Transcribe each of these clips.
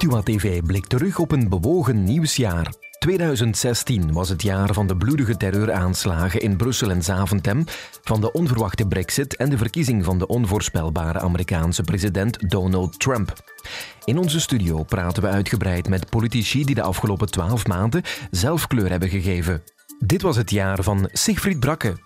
Actua TV blikt terug op een bewogen nieuwsjaar. 2016 was het jaar van de bloedige terreuraanslagen in Brussel en Zaventem, van de onverwachte brexit en de verkiezing van de onvoorspelbare Amerikaanse president Donald Trump. In onze studio praten we uitgebreid met politici die de afgelopen twaalf maanden zelf kleur hebben gegeven. Dit was het jaar van Siegfried Brakke,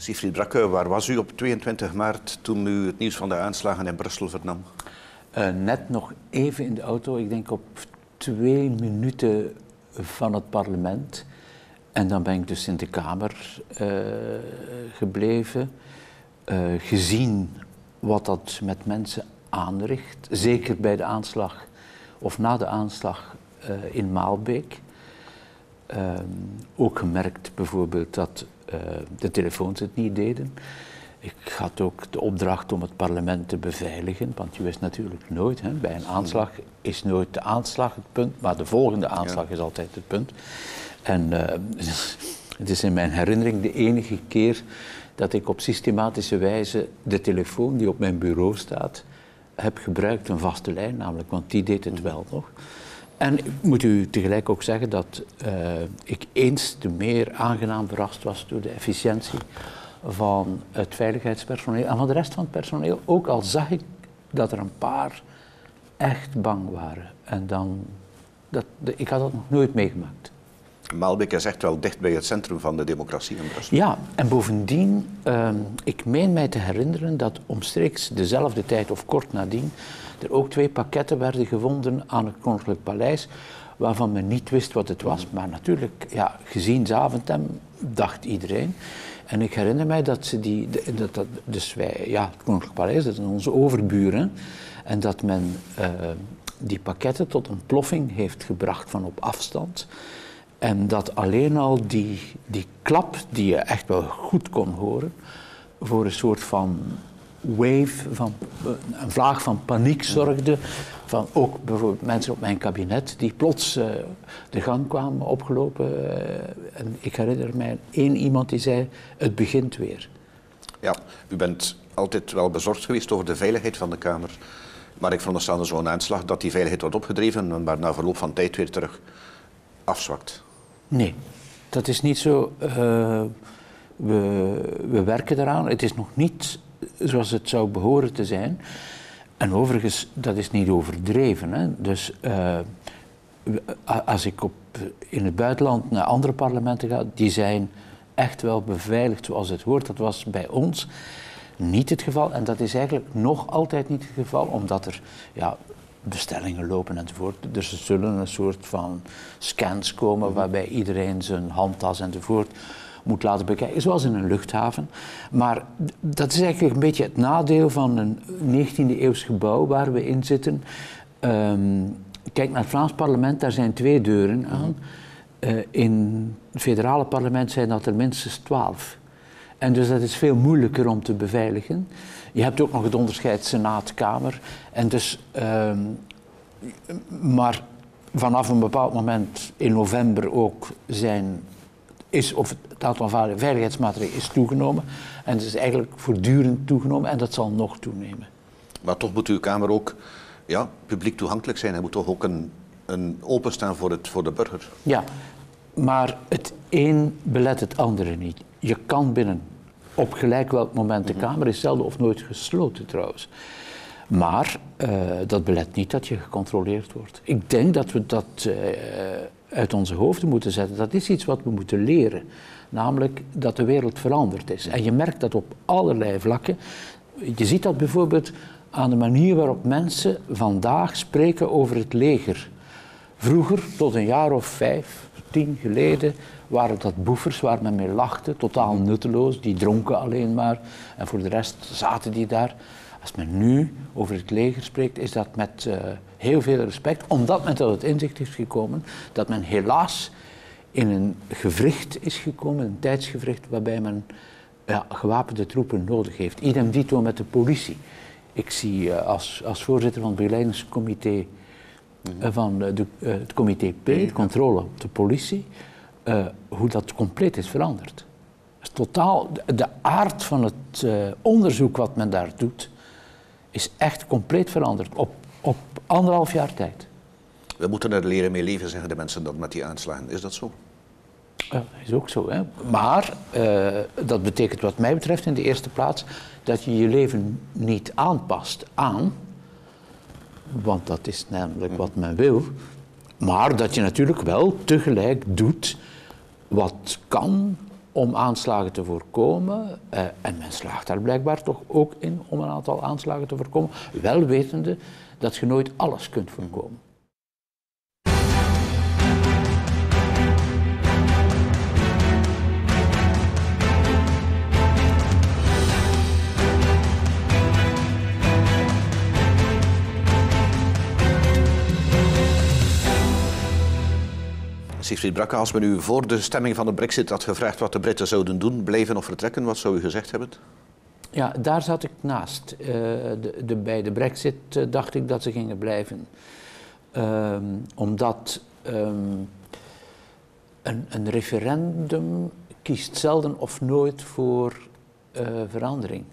Siegfried Brakke, waar was u op 22 maart toen u het nieuws van de aanslagen in Brussel vernam? Uh, net nog even in de auto, ik denk op twee minuten van het parlement. En dan ben ik dus in de Kamer uh, gebleven, uh, gezien wat dat met mensen aanricht. Zeker bij de aanslag, of na de aanslag in Maalbeek. Ehm, ook gemerkt bijvoorbeeld dat de telefoons het niet deden. Ik had ook de opdracht om het parlement te beveiligen, want je wist natuurlijk nooit, hè, bij een aanslag is nooit de aanslag het punt, maar de volgende aanslag is altijd het punt. En uh, het is in mijn herinnering de enige keer dat ik op systematische wijze de telefoon die op mijn bureau staat, heb gebruikt, een vaste lijn namelijk, want die deed het wel nog. En ik moet u tegelijk ook zeggen dat uh, ik eens te meer aangenaam verrast was door de efficiëntie van het veiligheidspersoneel en van de rest van het personeel. Ook al zag ik dat er een paar echt bang waren. En dan, dat, ik had dat nog nooit meegemaakt. Maalbeek is echt wel dicht bij het centrum van de democratie in Brussel. Ja, en bovendien, uh, ik meen mij te herinneren dat omstreeks dezelfde tijd of kort nadien er ook twee pakketten werden gevonden aan het Koninklijk Paleis, waarvan men niet wist wat het was. Maar natuurlijk, ja, gezien Zaventem, dacht iedereen. En ik herinner mij dat ze die, dat, dat, dus wij, ja, het Koninklijk Paleis, dat zijn onze overburen, en dat men uh, die pakketten tot een ploffing heeft gebracht van op afstand. En dat alleen al die, die klap, die je echt wel goed kon horen, voor een soort van wave, van, een vlaag van paniek zorgde. Van ook bijvoorbeeld mensen op mijn kabinet die plots uh, de gang kwamen opgelopen. Uh, en ik herinner mij één iemand die zei: Het begint weer. Ja, u bent altijd wel bezorgd geweest over de veiligheid van de Kamer. Maar ik veronderstel zo'n aanslag dat die veiligheid wordt opgedreven, maar na verloop van tijd weer terug afzwakt. Nee, dat is niet zo. Uh, we, we werken eraan. Het is nog niet zoals het zou behoren te zijn. En overigens, dat is niet overdreven. Hè? Dus uh, als ik op, in het buitenland naar andere parlementen ga, die zijn echt wel beveiligd zoals het hoort. Dat was bij ons niet het geval. En dat is eigenlijk nog altijd niet het geval, omdat er ja, bestellingen lopen enzovoort. Dus er zullen een soort van scans komen waarbij iedereen zijn handtas enzovoort moet laten bekijken, zoals in een luchthaven. Maar dat is eigenlijk een beetje het nadeel van een 19e-eeuws gebouw waar we in zitten. Um, kijk naar het Vlaams parlement, daar zijn twee deuren aan. Uh, in het federale parlement zijn dat er minstens twaalf. En dus dat is veel moeilijker om te beveiligen. Je hebt ook nog het onderscheid Senaat-Kamer. En dus, um, maar vanaf een bepaald moment in november ook zijn is, of het aantal veiligheidsmaatregelen is toegenomen. En het is eigenlijk voortdurend toegenomen en dat zal nog toenemen. Maar toch moet uw Kamer ook ja, publiek toegankelijk zijn. Hij moet toch ook een, een openstaan voor, het, voor de burger. Ja, maar het een belet het andere niet. Je kan binnen op gelijk welk moment de mhm. Kamer is zelden of nooit gesloten trouwens. Maar uh, dat belet niet dat je gecontroleerd wordt. Ik denk dat we dat uh, uit onze hoofden moeten zetten. Dat is iets wat we moeten leren. Namelijk dat de wereld veranderd is. En je merkt dat op allerlei vlakken. Je ziet dat bijvoorbeeld aan de manier waarop mensen vandaag spreken over het leger. Vroeger, tot een jaar of vijf, tien geleden, waren dat boefers waar men mee lachte, totaal nutteloos. Die dronken alleen maar en voor de rest zaten die daar. Als men nu over het leger spreekt, is dat met uh, heel veel respect, omdat men tot het inzicht is gekomen dat men helaas in een gewricht is gekomen, een tijdsgewricht, waarbij men ja, gewapende troepen nodig heeft. Idem dito met de politie. Ik zie eh, als, als voorzitter van het begeleidingscomité eh, van eh, de, eh, het comité P, de controle op de politie, eh, hoe dat compleet is veranderd. Is totaal, de, de aard van het eh, onderzoek wat men daar doet, is echt compleet veranderd op, op anderhalf jaar tijd. We moeten er leren mee leven, zeggen de mensen dan met die aanslagen. Is dat zo? Ja, is ook zo. Hè? Maar eh, dat betekent wat mij betreft in de eerste plaats dat je je leven niet aanpast aan, want dat is namelijk wat men wil, maar dat je natuurlijk wel tegelijk doet wat kan om aanslagen te voorkomen. eh, en men slaagt daar blijkbaar toch ook in om een aantal aanslagen te voorkomen, wel wetende dat je nooit alles kunt voorkomen. Als men u voor de stemming van de brexit had gevraagd wat de Britten zouden doen, blijven of vertrekken, wat zou u gezegd hebben? Ja, daar zat ik naast. Eh, de, de, bij de brexit eh, dacht ik dat ze gingen blijven. Ehm, omdat ehm, een, een referendum kiest zelden of nooit voor eh, verandering.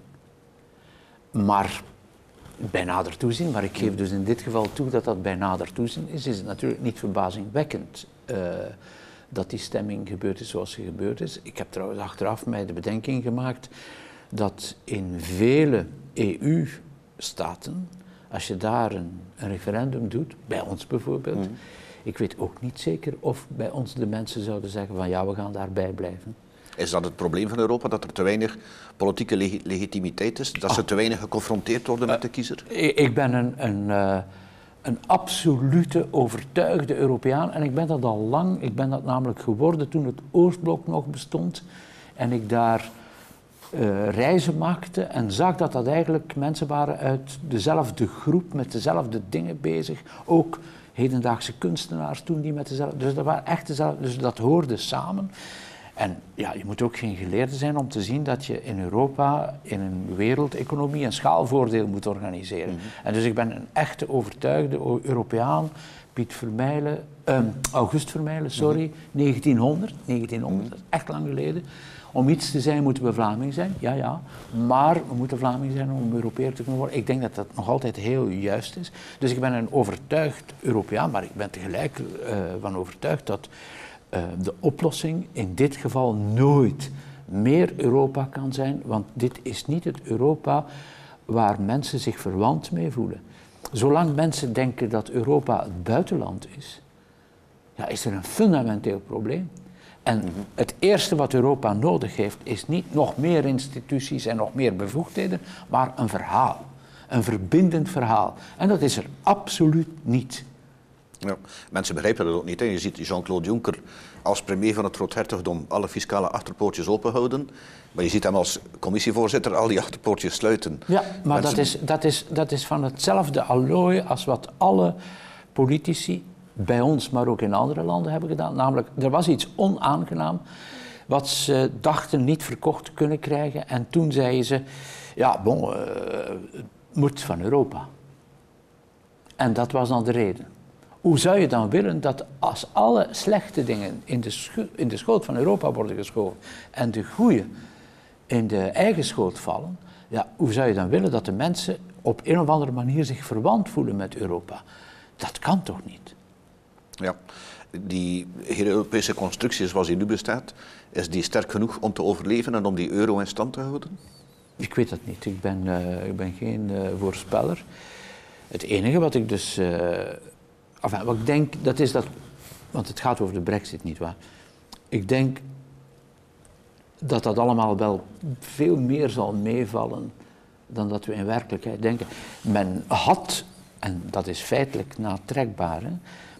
Maar bij nader toezien, maar ik geef dus in dit geval toe dat dat bij nader toezien is, is het natuurlijk niet verbazingwekkend dat die stemming gebeurd is zoals ze gebeurd is. Ik heb trouwens achteraf mij de bedenking gemaakt dat in vele EU-staten, als je daar een, een, referendum doet, bij ons bijvoorbeeld, mm. ik weet ook niet zeker of bij ons de mensen zouden zeggen van ja, we gaan daarbij blijven. Is dat het probleem van Europa, dat er te weinig politieke leg legitimiteit is? Dat ze te weinig geconfronteerd worden met de kiezer? Ik ben een, een, uh, een absolute overtuigde Europeaan en ik ben dat al lang. Ik ben dat namelijk geworden toen het Oostblok nog bestond en ik daar uh, reizen maakte en zag dat dat eigenlijk mensen waren uit dezelfde groep, met dezelfde dingen bezig. Ook hedendaagse kunstenaars toen die met dezelfde... Dus dat waren echt dezelfde... Dus dat hoorde samen. En ja, je moet ook geen geleerde zijn om te zien dat je in Europa, in een wereldeconomie, een schaalvoordeel moet organiseren. Mm -hmm. En dus ik ben een echte overtuigde Europeaan. Piet Vermeilen, uh, August Vermeilen, sorry, mm -hmm. 1900, 1900, mm -hmm. dat is echt lang geleden. Om iets te zijn moeten we Vlaming zijn, ja ja. Maar we moeten Vlaming zijn om Europeer te kunnen worden. Ik denk dat dat nog altijd heel juist is. Dus ik ben een overtuigd Europeaan, maar ik ben tegelijk uh, van overtuigd dat de oplossing in dit geval nooit meer Europa kan zijn. Want dit is niet het Europa waar mensen zich verwant mee voelen. Zolang mensen denken dat Europa het buitenland is, ja, is er een fundamenteel probleem. En het eerste wat Europa nodig heeft, is niet nog meer instituties en nog meer bevoegdheden, maar een verhaal. Een verbindend verhaal. En dat is er absoluut niet. Ja, mensen begrijpen dat ook niet. Hè. Je ziet Jean-Claude Juncker als premier van het Groothertogdom alle fiscale achterpoortjes openhouden. Maar je ziet hem als commissievoorzitter al die achterpoortjes sluiten. Ja, maar mensen... dat, is, dat, is, dat is van hetzelfde allooi als wat alle politici bij ons, maar ook in andere landen hebben gedaan. Namelijk, er was iets onaangenaam wat ze dachten niet verkocht te kunnen krijgen. En toen zeiden ze, ja, bon, uh, het moet van Europa. En dat was dan de reden. Hoe zou je dan willen dat als alle slechte dingen in de, in de schoot van Europa worden geschoven en de goede in de eigen schoot vallen, ja, hoe zou je dan willen dat de mensen op een of andere manier zich verwant voelen met Europa? Dat kan toch niet? Ja, die hele Europese constructie zoals die nu bestaat, is die sterk genoeg om te overleven en om die euro in stand te houden? Ik weet dat niet. Ik ben, uh, ik ben geen uh, voorspeller. Het enige wat ik dus. Uh, enfin, wat ik denk, dat is dat. Want het gaat over de Brexit, nietwaar? Ik denk dat dat allemaal wel veel meer zal meevallen dan dat we in werkelijkheid denken. Men had, en dat is feitelijk natrekbaar, hè,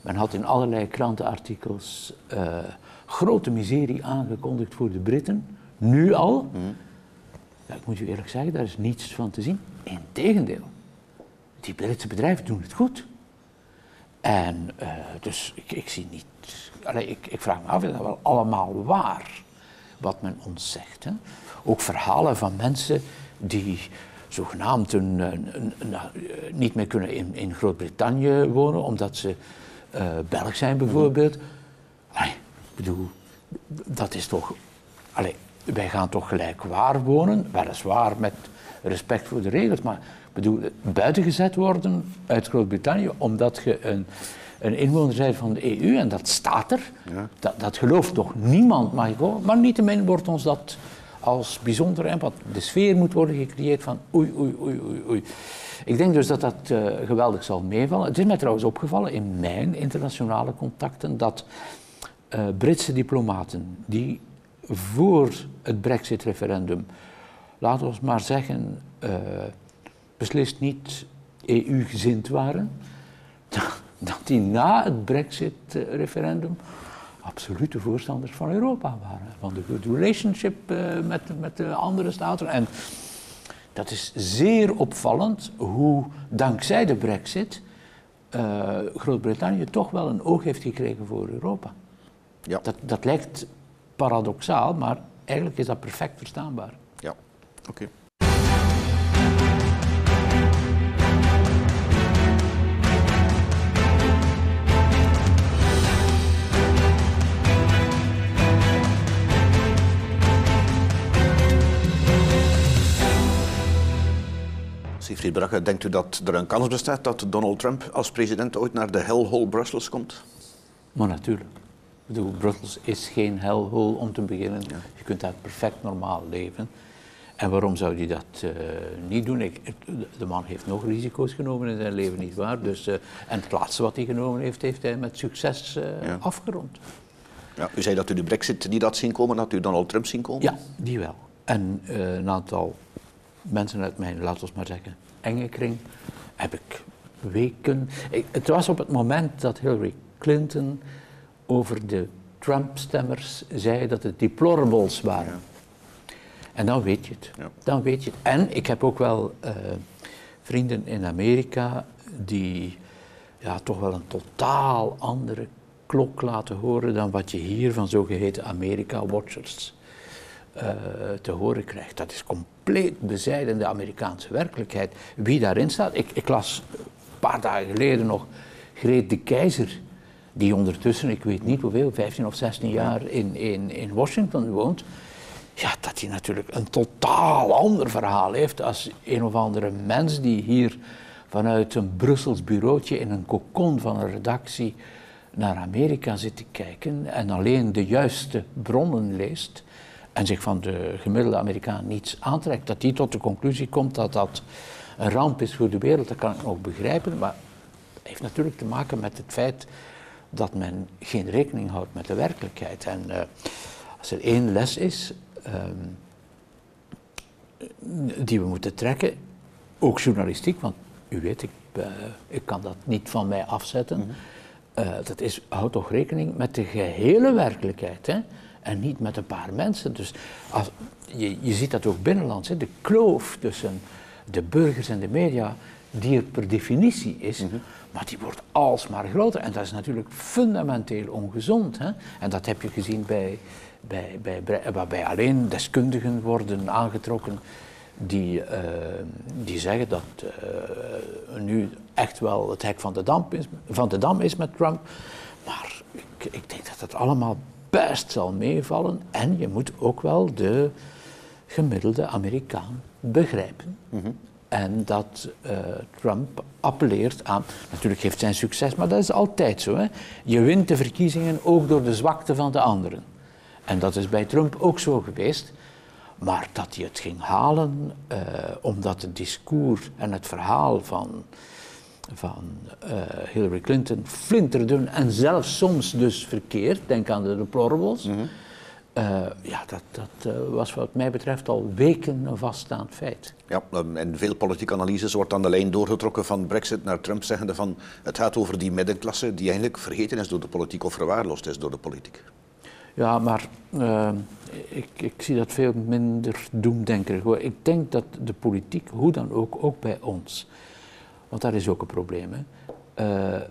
men had in allerlei krantenartikels uh, grote miserie aangekondigd voor de Britten, nu al. Mm. Ja, ik moet u eerlijk zeggen, daar is niets van te zien. Integendeel, die Britse bedrijven doen het goed. En uh, dus ik, ik, zie niet. Ik, ik, vraag me af, is dat wel allemaal waar wat men ons zegt? Hè? Ook verhalen van mensen die zogenaamd een, een, nou, niet meer kunnen in, in Groot-Brittannië wonen, omdat ze uh, Belg zijn bijvoorbeeld. Allee, ik bedoel, dat is toch... Wij gaan toch gelijk waar wonen, weliswaar met respect voor de regels, maar bedoel, buitengezet worden uit Groot-Brittannië omdat je een, een inwoner bent van de EU en dat staat er. Ja. Dat, dat gelooft toch niemand, maar, maar niettemin wordt ons dat als bijzonder, en wat de sfeer moet worden gecreëerd van oei, oei, oei, oei, oei. Ik denk dus dat dat uh, geweldig zal meevallen. Het is mij trouwens opgevallen in mijn internationale contacten dat uh, Britse diplomaten die voor het Brexit-referendum, laten we maar zeggen, uh, beslist niet EU-gezind waren, dat die na het Brexit-referendum absolute voorstanders van Europa waren. Van de good relationship uh, met, met de andere staten. En dat is zeer opvallend hoe dankzij de brexit uh, Groot-Brittannië toch wel een oog heeft gekregen voor Europa. Ja. Dat, dat lijkt paradoxaal, maar eigenlijk is dat perfect verstaanbaar. Ja, oké. Brakke, denkt u dat er een kans bestaat dat Donald Trump als president ooit naar de hellhole Brussels komt? Maar natuurlijk. Ik bedoel, Brussels is geen hellhole om te beginnen. Je kunt daar perfect normaal leven. En waarom zou hij dat uh, niet doen? Ik, de man heeft nog risico's genomen in zijn leven, niet waar? Dus, uh, en het laatste wat hij genomen heeft, heeft hij met succes uh, ja. afgerond. Ja, u zei dat u de brexit niet had zien komen, had u Donald Trump zien komen? Ja, die wel. En een aantal mensen uit mijn, laten we maar zeggen, enge kring, heb ik weken. het was op het moment dat Hillary Clinton over de Trump-stemmers zei dat het deplorables waren. En dan weet je het. Dan weet je het. En ik heb ook wel uh, vrienden in Amerika die ja, toch wel een totaal andere klok laten horen dan wat je hier van zogeheten Amerika-watchers uh, te horen krijgt. Dat is compleet bezijden de Amerikaanse werkelijkheid. Wie daarin staat, ik, ik las een paar dagen geleden nog Greet de Keizer, die ondertussen, ik weet niet hoeveel, 15 of 16 jaar in, in, in Washington woont. Ja, dat hij natuurlijk een totaal ander verhaal heeft als een of andere mens die hier vanuit een Brussels bureautje in een kokon van een redactie naar Amerika zit te kijken en alleen de juiste bronnen leest en zich van de gemiddelde Amerikaan niets aantrekt, dat die tot de conclusie komt dat dat een ramp is voor de wereld, dat kan ik nog begrijpen, maar het heeft natuurlijk te maken met het feit dat men geen rekening houdt met de werkelijkheid. En uh, als er één les is um, die we moeten trekken, ook journalistiek, want u weet, ik, uh, ik kan dat niet van mij afzetten. Mm -hmm. uh, dat is, houd toch rekening met de gehele werkelijkheid. Hè? En niet met een paar mensen. Dus als, je, je ziet dat ook binnenlands, hè, de kloof tussen de burgers en de media, die er per definitie is, mhm. maar die wordt alsmaar groter. En dat is natuurlijk fundamenteel ongezond. Hè? En dat heb je gezien bij, bij, bij, waarbij alleen deskundigen worden aangetrokken die, uh, die zeggen dat uh, nu echt wel het hek van de, dam is, van de dam is met Trump. Maar ik, ik denk dat het allemaal best zal meevallen. En je moet ook wel de gemiddelde Amerikaan begrijpen. Mhm. En dat uh, Trump appelleert aan. Natuurlijk heeft zijn succes, maar dat is altijd zo. Hè? Je wint de verkiezingen ook door de zwakte van de anderen. En dat is bij Trump ook zo geweest. Maar dat hij het ging halen, uh, omdat het discours en het verhaal van van uh, Hillary Clinton flinterdun en zelfs soms dus verkeerd, denk aan de deplorables. Mm -hmm. uh, ja, dat, dat uh, was wat mij betreft al weken een vaststaand feit. Ja, en veel politieke analyses wordt dan de lijn doorgetrokken van Brexit naar Trump, zeggende van het gaat over die middenklasse die eigenlijk vergeten is door de politiek of verwaarloosd is door de politiek. Ja, maar ik, ik, zie dat veel minder doemdenkerig. Ik denk dat de politiek, hoe dan ook, ook bij ons, want daar is ook een probleem. Hè. Uh,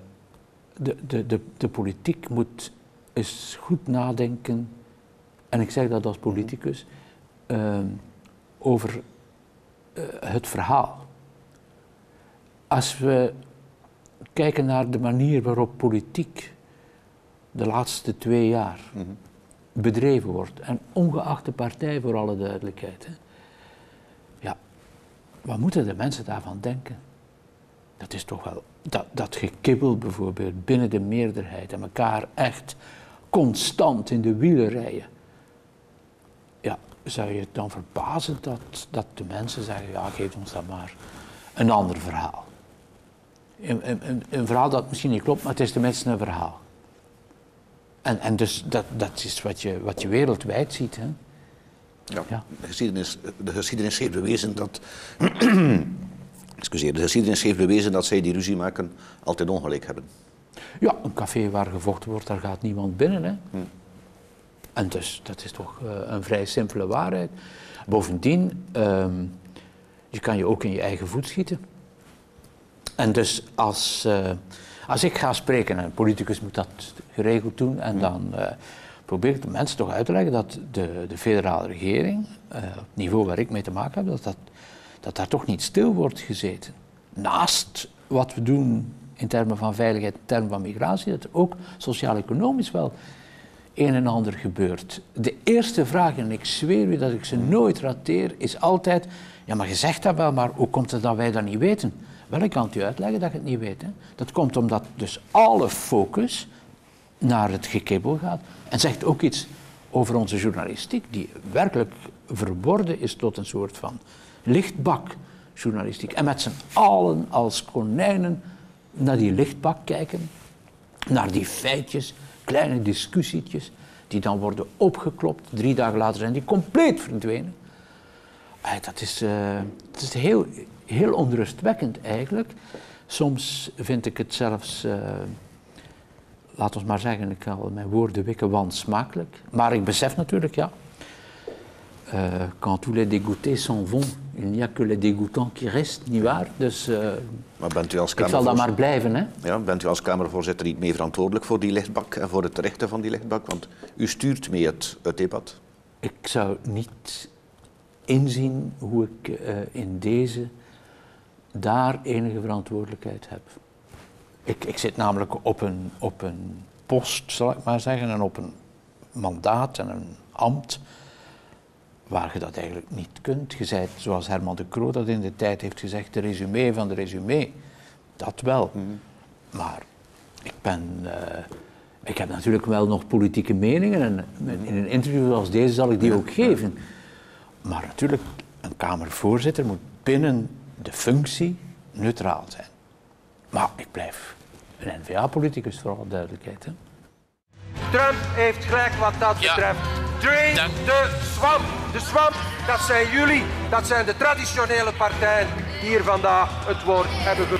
de, de, de, de politiek moet eens goed nadenken, en ik zeg dat als politicus, uh, over eh, het verhaal. Als we kijken naar de manier waarop politiek de laatste twee jaar bedreven wordt, en ongeacht de partij voor alle duidelijkheid, hè, ja, wat moeten de mensen daarvan denken? Dat is toch wel, dat, dat gekibbel bijvoorbeeld binnen de meerderheid en elkaar echt constant in de wielen rijden. Ja, zou je het dan verbazen dat, dat de mensen zeggen, ja, geef ons dan maar een ander verhaal. Een, een, een verhaal dat misschien niet klopt, maar het is tenminste een verhaal. En, en dus dat, dat is wat je, wat je wereldwijd ziet. Hè? Ja. Ja. De, geschiedenis, de geschiedenis heeft bewezen dat. Excuseer, de geschiedenis heeft bewezen dat zij die ruzie maken altijd ongelijk hebben. Ja, een café waar gevochten wordt, daar gaat niemand binnen. Hè? En dus, dat is toch eh, een vrij simpele waarheid. Bovendien, ehm, je kan je ook in je eigen voet schieten. En dus als, eh, als ik ga spreken, en een politicus moet dat geregeld doen, en dan eh, probeer ik de mensen toch uit te leggen dat de, de federale regering, op het niveau waar ik mee te maken heb, dat, dat, dat daar toch niet stil wordt gezeten. Naast wat we doen in termen van veiligheid, in termen van migratie, dat er ook sociaal-economisch wel een en ander gebeurt. De eerste vraag, en ik zweer u dat ik ze nooit rateer, is altijd: ja, maar je zegt dat wel, maar hoe komt het dat wij dat niet weten? Wel, ik kan het u uitleggen dat je het niet weet. Hè. Dat komt omdat dus alle focus naar het gekibbel gaat. En zegt ook iets over onze journalistiek, die werkelijk verworden is tot een soort van lichtbakjournalistiek. En met z'n allen als konijnen naar die lichtbak kijken, naar die feitjes, kleine discussietjes, die dan worden opgeklopt. Drie dagen later zijn die compleet verdwenen. Ah, Dat is, eh, is heel, heel onrustwekkend eigenlijk. Soms vind ik het zelfs, eh laat ons maar zeggen, ik al mijn woorden wikken, wansmakelijk. Maar ik besef natuurlijk, ja, eh, quand tous les dégoûtés s'en vont, il n'y a que les dégoûtants qui restent, nietwaar? Dus eh, Maar bent u als ik zal dat maar blijven, hè. ja, bent u als Kamervoorzitter niet mee verantwoordelijk voor die lichtbak en voor het rechten van die lichtbak? Want u stuurt mee het, het debat. Ik zou niet inzien hoe ik eh, in deze daar enige verantwoordelijkheid heb. Ik, ik zit namelijk op een, op een post, zal ik maar zeggen, en op een mandaat en een ambt waar je dat eigenlijk niet kunt. Je zei, zoals Herman de Croo dat in de tijd heeft gezegd, de resume van de resume. Dat wel. Maar ik ben... eh, ik heb natuurlijk wel nog politieke meningen en in een interview als deze zal ik die ook geven. Maar natuurlijk, een Kamervoorzitter moet binnen de functie neutraal zijn. Maar ik blijf een N-VA-politicus, voor alle duidelijkheid. Hè. Trump heeft gelijk wat dat Ja. Betreft. Drain Dank. de swamp. De swamp, dat zijn jullie. Dat zijn de traditionele partijen die hier vandaag het woord hebben ge...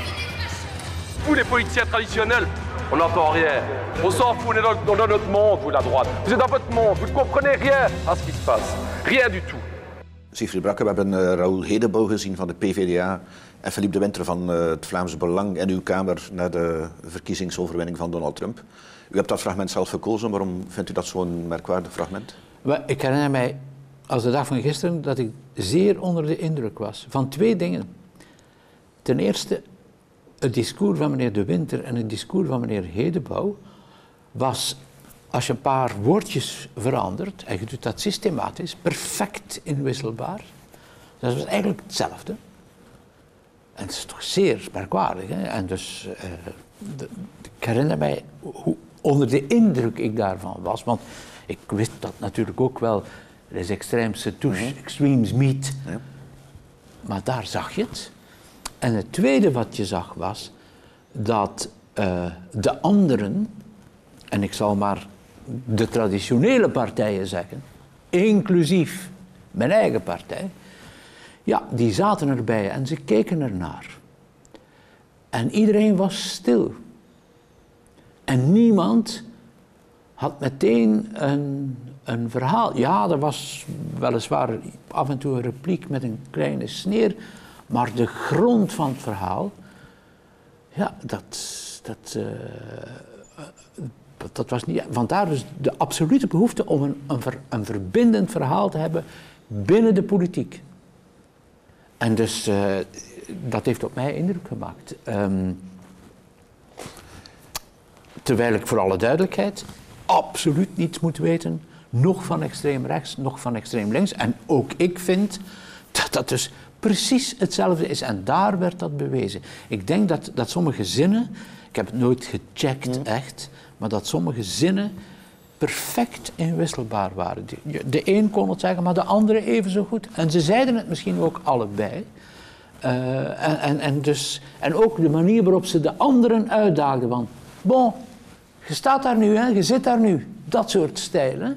Vous, les politiciens traditionnels, on n'entend rien. On s'en fout, on est dans, dans notre monde, vous, la droite. Vous êtes dans votre monde, vous ne comprenez rien à ce qui se passe. Rien du tout. Siegfried Brakke, we hebben eh, Raoul Hedebouw gezien van de PVDA en Philippe de Winter van eh, het Vlaams Belang in uw Kamer na de verkiezingsoverwinning van Donald Trump. U hebt dat fragment zelf gekozen. Waarom vindt u dat zo'n merkwaardig fragment? Ik herinner mij als de dag van gisteren dat ik zeer onder de indruk was van twee dingen. Ten eerste, het discours van meneer De Winter en het discours van meneer Hedebouw was, als je een paar woordjes verandert, en je doet dat systematisch, perfect inwisselbaar. Dat was eigenlijk hetzelfde. En het is toch zeer merkwaardig. Hè? En dus, eh, de- ik herinner mij hoe onder de indruk ik daarvan was. Want ik wist dat natuurlijk ook wel, les extremes se touchent, extremes meet. Ja. Maar daar zag je het. En het tweede wat je zag was dat eh, de anderen, en ik zal maar de traditionele partijen zeggen, inclusief mijn eigen partij, ja, die zaten erbij en ze keken ernaar. En iedereen was stil. En niemand had meteen een, een verhaal. Ja, er was weliswaar af en toe een repliek met een kleine sneer, maar de grond van het verhaal, ja, dat, dat, eh, dat, dat was niet. Vandaar dus de absolute behoefte om een, een, ver- een verbindend verhaal te hebben binnen de politiek. En dus uh, dat heeft op mij indruk gemaakt. Um, terwijl ik voor alle duidelijkheid absoluut niets moet weten, nog van extreem rechts, nog van extreem links. En ook ik vind dat dat dus precies hetzelfde is. En daar werd dat bewezen. Ik denk dat, dat sommige zinnen, ik heb het nooit gecheckt echt, maar dat sommige zinnen perfect inwisselbaar waren. De een kon het zeggen, maar de andere even zo goed. En ze zeiden het misschien ook allebei. Uh, en, en, en, dus, en ook de manier waarop ze de anderen uitdaagden. Van, bon, je staat daar nu, hè, je zit daar nu. Dat soort stijlen.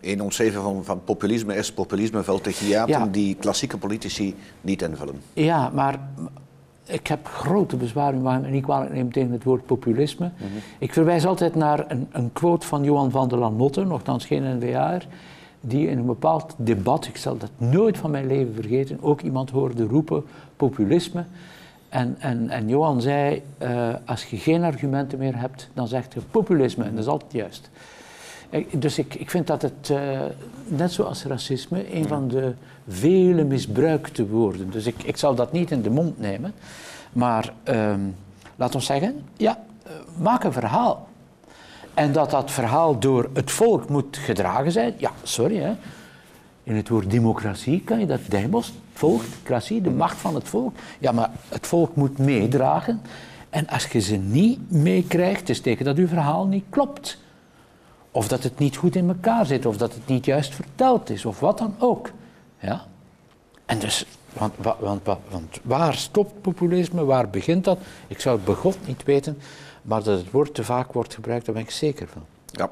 Een omschrijving van, van populisme is populisme vult de hiaten die klassieke politici niet invullen. Ja, maar ik heb grote bezwaren, maar me niet kwalijk nemen tegen het woord populisme. Mhm. Ik verwijs altijd naar een, een, quote van Johan van der Lanotte, nogthans geen NVA'er, die in een bepaald debat, ik zal dat nooit van mijn leven vergeten, ook iemand hoorde roepen populisme. En, en, en Johan zei, uh, als je geen argumenten meer hebt, dan zegt je populisme. En dat is altijd juist. Dus ik, ik vind dat het, uh, net zoals racisme, een van de vele misbruikte woorden. Dus ik, ik zal dat niet in de mond nemen. Maar um, laat ons zeggen, ja, uh, maak een verhaal. En dat dat verhaal door het volk moet gedragen zijn, ja, sorry hè. In het woord democratie kan je dat demos, volk, democratie, de macht van het volk. Ja, maar het volk moet meedragen. En als je ze niet meekrijgt, is teken dat uw verhaal niet klopt. Of dat het niet goed in elkaar zit, of dat het niet juist verteld is, of wat dan ook. Ja? En dus, want, want, want waar stopt populisme, waar begint dat? Ik zou het begot niet weten, maar dat het woord te vaak wordt gebruikt, daar ben ik zeker van. Ja,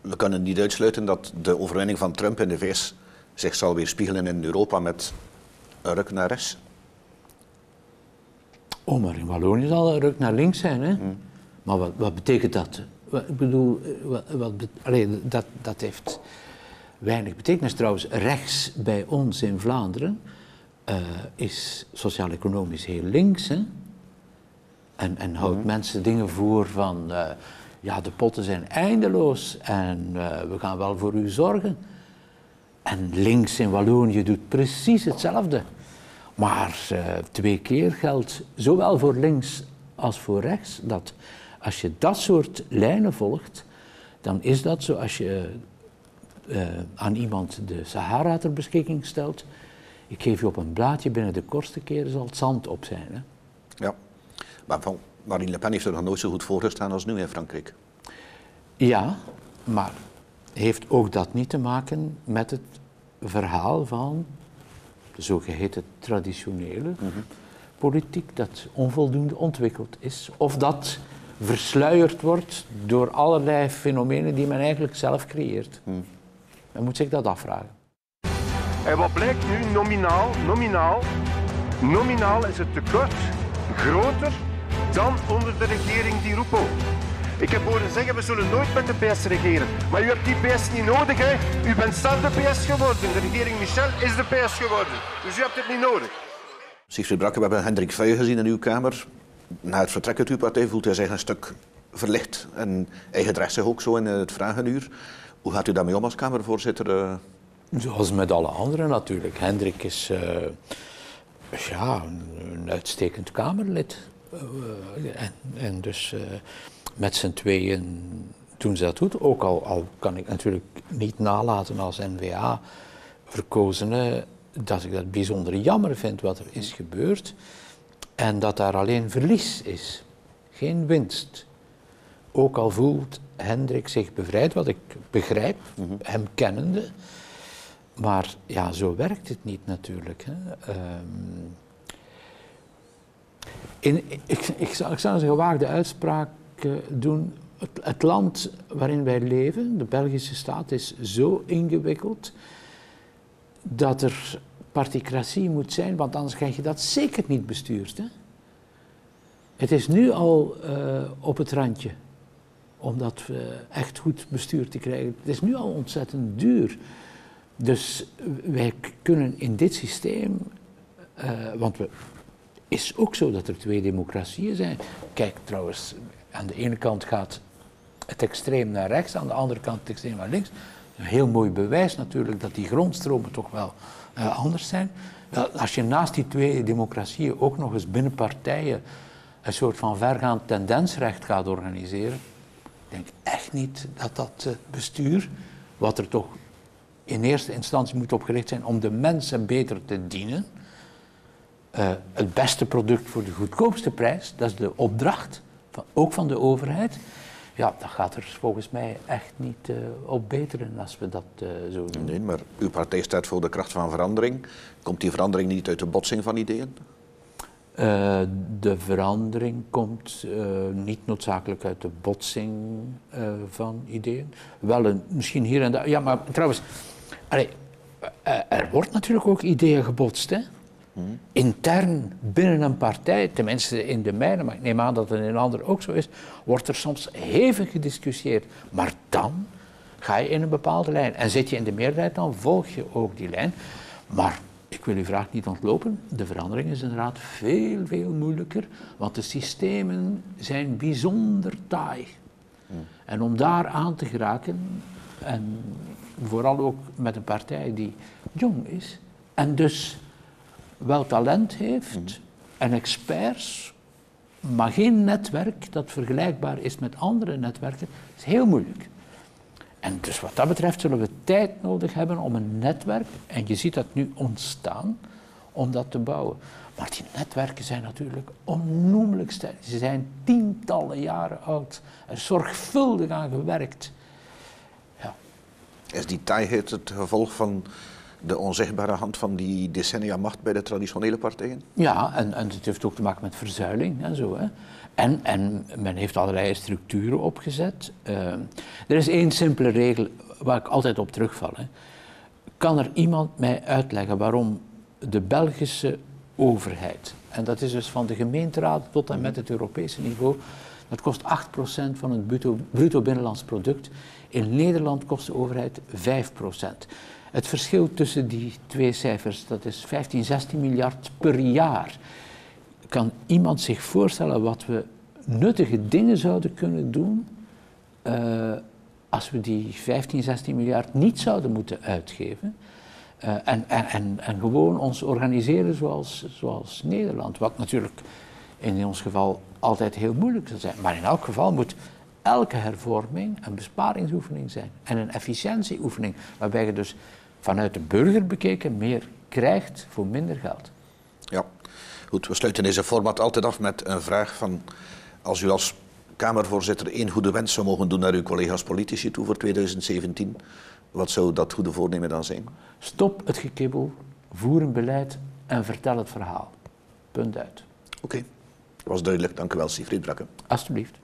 we kunnen niet uitsluiten dat de overwinning van Trump in de VS zich zal weerspiegelen in Europa met ruk naar rechts. Oh, maar in Wallonië zal een ruk naar links zijn, hè? Hmm. Maar wat, wat betekent dat? Ik bedoel, wat, wat, dat, dat heeft weinig betekenis trouwens. Rechts bij ons in Vlaanderen uh, is sociaal-economisch heel links. Hè? En, en houdt mhm. mensen dingen voor van, uh, ja, de potten zijn eindeloos en uh, we gaan wel voor u zorgen. En links in Wallonië doet precies hetzelfde. Maar twee keer geldt zowel voor links als voor rechts dat als je dat soort lijnen volgt, dan is dat zoals je uh, aan iemand de Sahara ter beschikking stelt. Ik geef je op een blaadje, binnen de kortste keren zal het zand op zijn. Hè? Ja, maar van Marine Le Pen heeft er nog nooit zo goed voorgestaan als nu in Frankrijk. Ja, maar heeft ook dat niet te maken met het verhaal van de zogeheten traditionele mhm. politiek dat onvoldoende ontwikkeld is. Of dat versluierd wordt door allerlei fenomenen die men eigenlijk zelf creëert. Hmm. Men moet zich dat afvragen. En wat blijkt nu nominaal, nominaal, nominaal is het tekort groter dan onder de regering Di Rupo. Ik heb horen zeggen, we zullen nooit met de PS regeren. Maar u hebt die PS niet nodig, hè. U bent zelf de PS geworden. De regering Michel is de PS geworden. Dus u hebt het niet nodig. Siegfried Brakke, we hebben Hendrik Vuij gezien in uw kamer na het vertrek uit uw partij voelt hij zich een stuk verlicht. En hij gedraagt zich ook zo in het vragenuur. Hoe gaat u daarmee om als Kamervoorzitter? Eh? Zoals met alle anderen natuurlijk. Hendrik is uh, ja, een uitstekend Kamerlid. Uh, en, en, dus met z'n tweeën doen ze dat doet. Ook al, al kan ik natuurlijk niet nalaten als NVA verkozene dat ik dat bijzonder jammer vind wat er is gebeurd. En dat daar alleen verlies is, geen winst. Ook al voelt Hendrik zich bevrijd, wat ik begrijp, mhm. hem kennende. Maar ja, zo werkt het niet natuurlijk. Hè. Um, in, ik, ik, zou, ik zou een gewaagde uitspraak doen. Het, land waarin wij leven, de Belgische staat, is zo ingewikkeld dat er particratie moet zijn, want anders krijg je dat zeker niet bestuurd. Hè? Het is nu al uh, op het randje om dat uh, echt goed bestuur te krijgen. Het is nu al ontzettend duur. Dus wij kunnen in dit systeem, want het is ook zo dat er twee democratieën zijn. Kijk trouwens, aan de ene kant gaat het extreem naar rechts, aan de andere kant het extreem naar links. Een heel mooi bewijs natuurlijk dat die grondstromen toch wel uh, anders zijn. Als je naast die twee democratieën ook nog eens binnen partijen een soort van vergaand tendensrecht gaat organiseren, denk echt niet dat dat eh, bestuur, wat er toch in eerste instantie moet opgericht zijn om de mensen beter te dienen, uh, het beste product voor de goedkoopste prijs, dat is de opdracht, ook van de overheid. Ja, dat gaat er volgens mij echt niet uh, op beteren als we dat uh, zo doen. Nee, maar uw partij staat voor de kracht van verandering. Komt die verandering niet uit de botsing van ideeën? Uh, de verandering komt niet noodzakelijk uit de botsing van ideeën. Wel een, misschien hier en daar. Ja, maar trouwens, allee, er wordt natuurlijk ook ideeën gebotst. Hè? Intern binnen een partij, tenminste in de mijne, maar ik neem aan dat het in een ander ook zo is, wordt er soms hevig gediscussieerd. Maar dan ga je in een bepaalde lijn. En zit je in de meerderheid, dan volg je ook die lijn. Maar ik wil uw vraag niet ontlopen. De verandering is inderdaad veel, veel moeilijker, want de systemen zijn bijzonder taai. En om daar aan te geraken, en vooral ook met een partij die jong is, en dus wel talent heeft en experts, maar geen netwerk dat vergelijkbaar is met andere netwerken, is heel moeilijk. En dus wat dat betreft zullen we tijd nodig hebben om een netwerk, en je ziet dat nu ontstaan, om dat te bouwen. Maar die netwerken zijn natuurlijk onnoemelijk sterk. Ze zijn tientallen jaren oud. Er zorgvuldig aan gewerkt. Ja. Is die taaiheid het gevolg van de onzichtbare hand van die decennia macht bij de traditionele partijen? Ja, en, en het heeft ook te maken met verzuiling en zo. Hè. En, en men heeft allerlei structuren opgezet. Uh, er is één simpele regel waar ik altijd op terugval. Hè. Kan er iemand mij uitleggen waarom de Belgische overheid, en dat is dus van de gemeenteraad tot en met het Europese niveau, dat kost 8% van het bruto, bruto binnenlands product. In Nederland kost de overheid 5%. Het verschil tussen die twee cijfers, dat is 15, 16 miljard per jaar. Kan iemand zich voorstellen wat we nuttige dingen zouden kunnen doen uh, als we die 15, 16 miljard niet zouden moeten uitgeven? En, en, en, en, gewoon ons organiseren zoals, zoals Nederland. Wat natuurlijk in ons geval altijd heel moeilijk zal zijn. Maar in elk geval moet elke hervorming een besparingsoefening zijn en een efficiëntieoefening, waarbij je dus vanuit de burger bekeken meer krijgt voor minder geld. Ja, goed. We sluiten deze format altijd af met een vraag van als u als Kamervoorzitter één goede wens zou mogen doen naar uw collega's politici toe voor 2017, wat zou dat goede voornemen dan zijn? Stop het gekibbel, voer een beleid en vertel het verhaal. Punt uit. Oké, okay. dat was duidelijk. Dank u wel, Siegfried Brakke. Alsjeblieft.